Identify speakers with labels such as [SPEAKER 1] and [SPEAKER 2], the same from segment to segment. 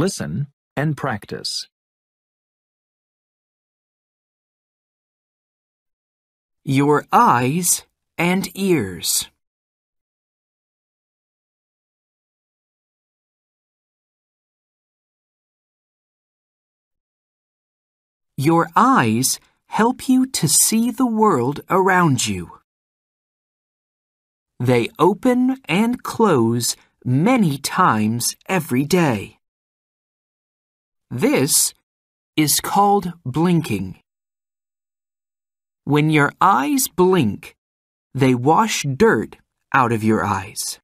[SPEAKER 1] Listen and practice.
[SPEAKER 2] Your eyes and ears. Your eyes help you to see the world around you. They open and close many times every day. This is called blinking. When your eyes blink, they wash dirt out of your eyes.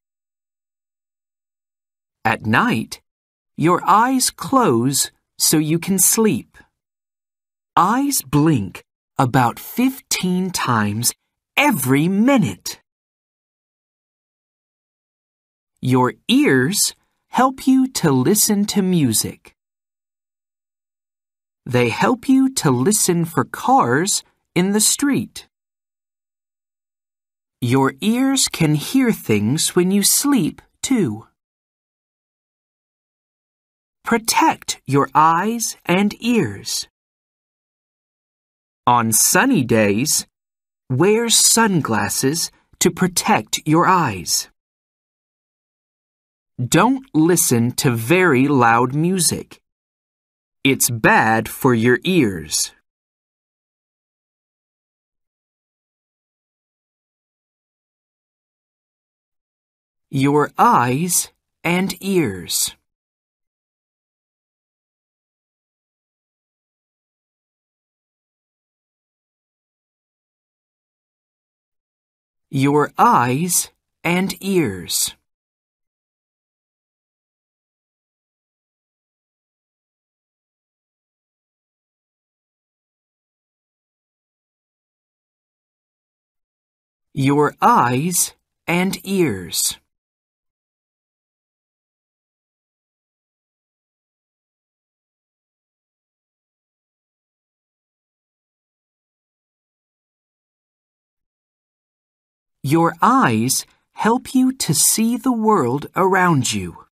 [SPEAKER 2] At night, your eyes close so you can sleep. Eyes blink about 15 times every minute. Your ears help you to listen to music. They help you to listen for cars in the street. Your ears can hear things when you sleep, too. Protect your eyes and ears. On sunny days, wear sunglasses to protect your eyes. Don't listen to very loud music. It's bad for your ears. Your eyes and ears. Your eyes and ears. Your eyes and ears. Your eyes help you to see the world around you.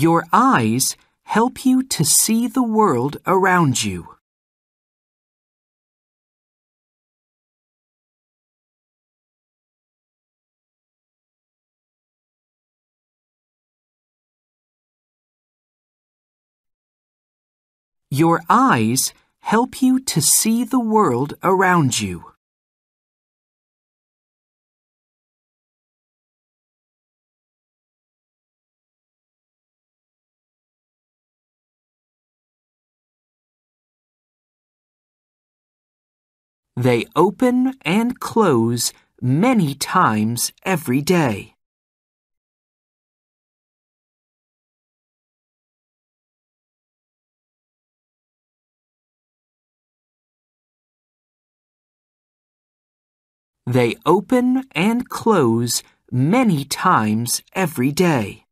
[SPEAKER 2] Your eyes help you to see the world around you. Your eyes help you to see the world around you. They open and close many times every day. They open and close many times every day.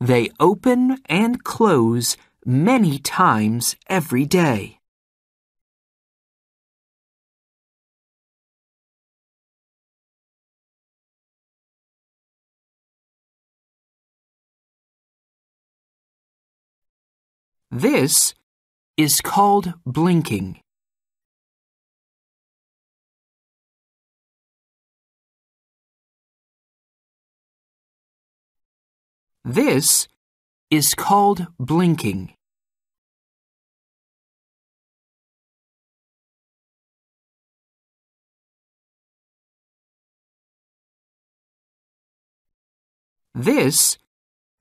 [SPEAKER 2] They open and close many times every day. This is called blinking. This is called blinking. This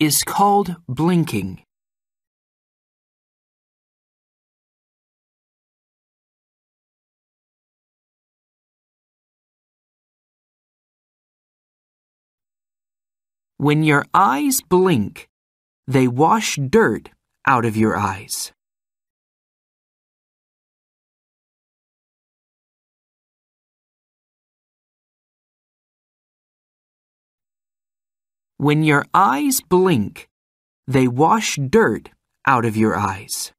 [SPEAKER 2] is called blinking. When your eyes blink, they wash dirt out of your eyes. When your eyes blink, they wash dirt out of your eyes.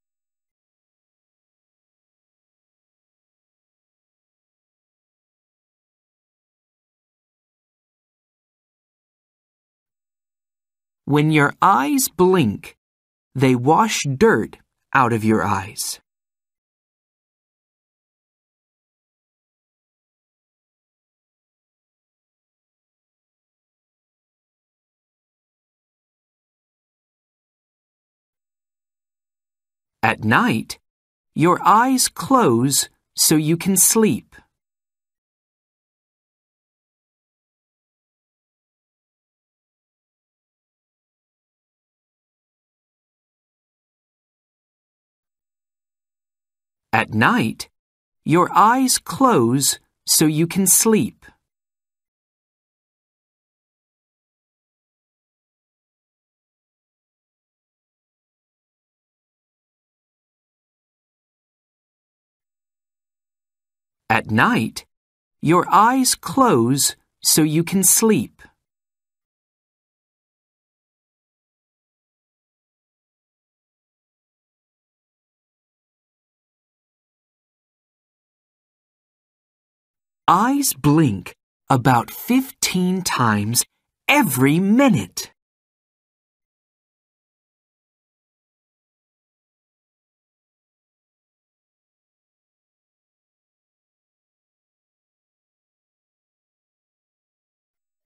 [SPEAKER 2] When your eyes blink, they wash dirt out of your eyes. At night, your eyes close so you can sleep. At night, your eyes close so you can sleep. At night, your eyes close so you can sleep. Eyes blink about 15 times every minute.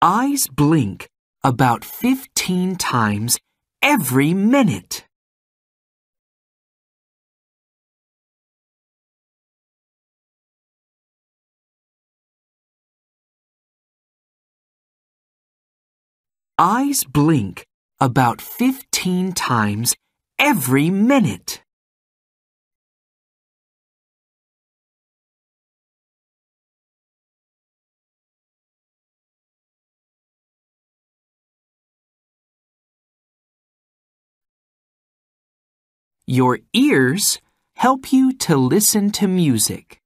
[SPEAKER 2] Eyes blink about 15 times every minute. Eyes blink about 15 times every minute. Your ears help you to listen to music.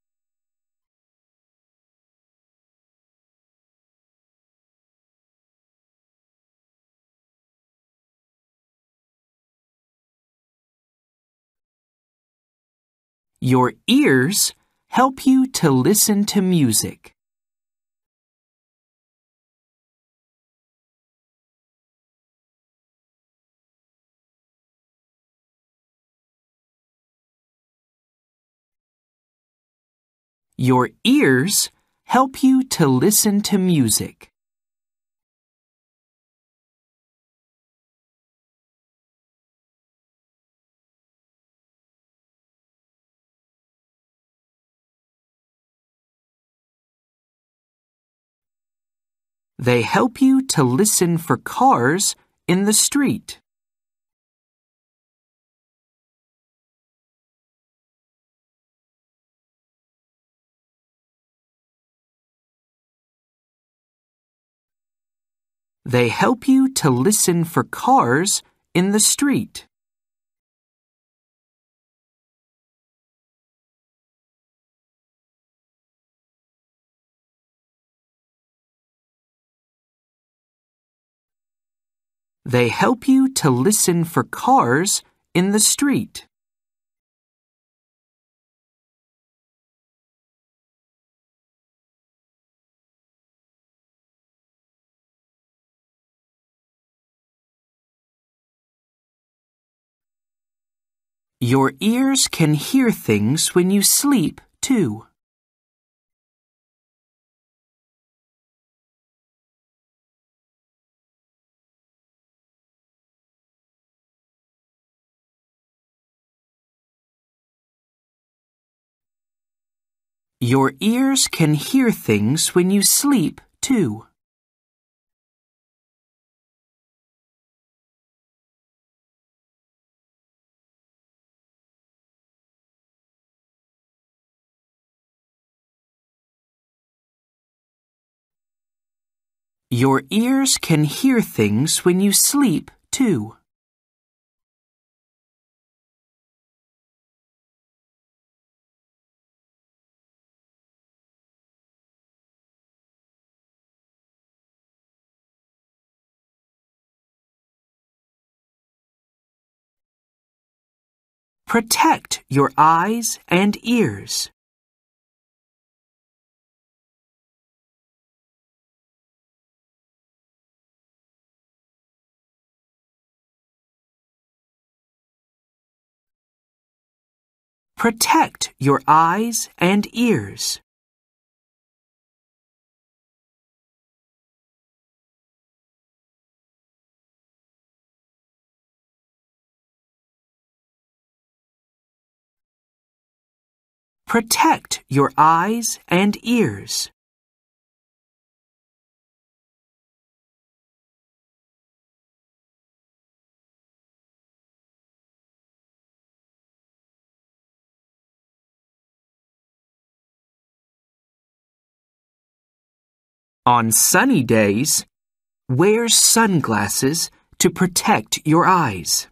[SPEAKER 2] Your ears help you to listen to music. Your ears help you to listen to music. They help you to listen for cars in the street. They help you to listen for cars in the street. They help you to listen for cars in the street. Your ears can hear things when you sleep, too. Your ears can hear things when you sleep, too. Your ears can hear things when you sleep, too. Protect your eyes and ears. Protect your eyes and ears. Protect your eyes and ears. On sunny days, wear sunglasses to protect your eyes.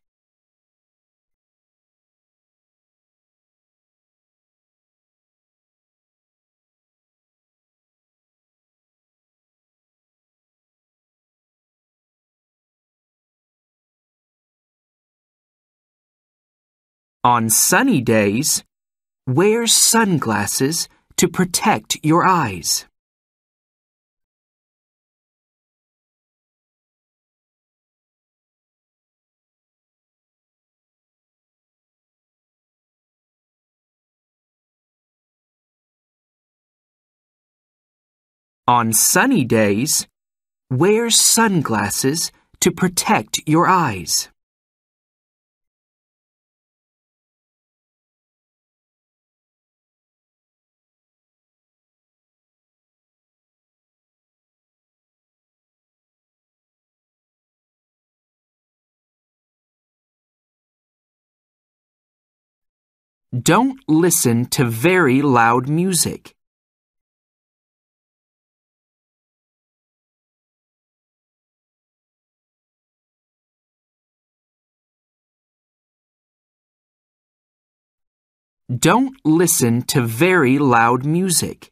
[SPEAKER 2] On sunny days, wear sunglasses to protect your eyes. On sunny days, wear sunglasses to protect your eyes. Don't listen to very loud music. Don't listen to very loud music.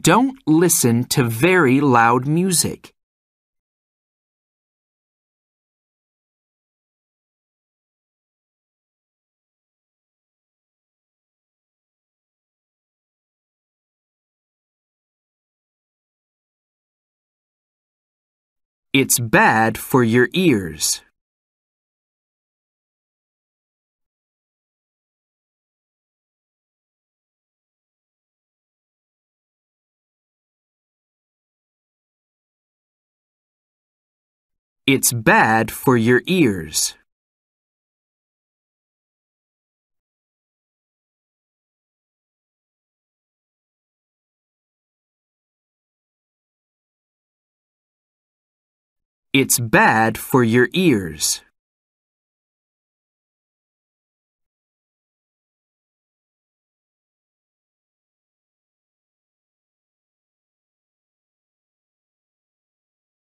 [SPEAKER 2] Don't listen to very loud music. It's bad for your ears. It's bad for your ears. It's bad for your ears.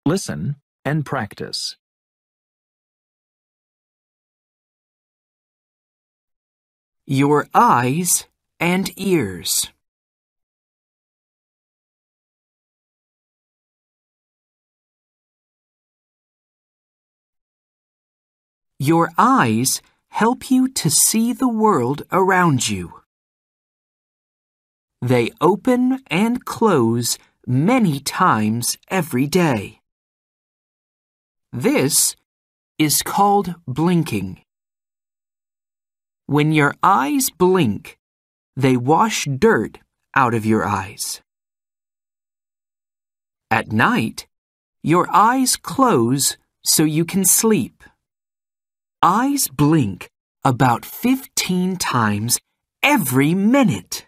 [SPEAKER 1] Listen and practice.
[SPEAKER 2] Your eyes and ears. Your eyes help you to see the world around you. They open and close many times every day. This is called blinking. When your eyes blink, they wash dirt out of your eyes. At night, your eyes close so you can sleep. Eyes blink about 15 times every minute.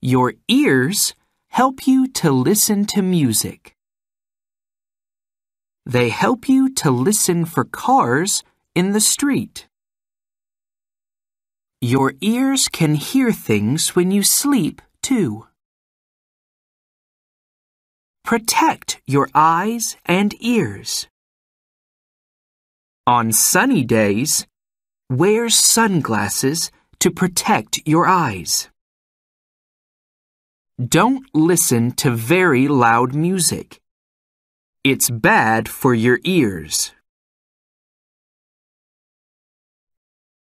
[SPEAKER 2] Your ears help you to listen to music. They help you to listen for cars in the street. Your ears can hear things when you sleep, too. Protect your eyes and ears. On sunny days, wear sunglasses to protect your eyes. Don't listen to very loud music. It's bad for your ears.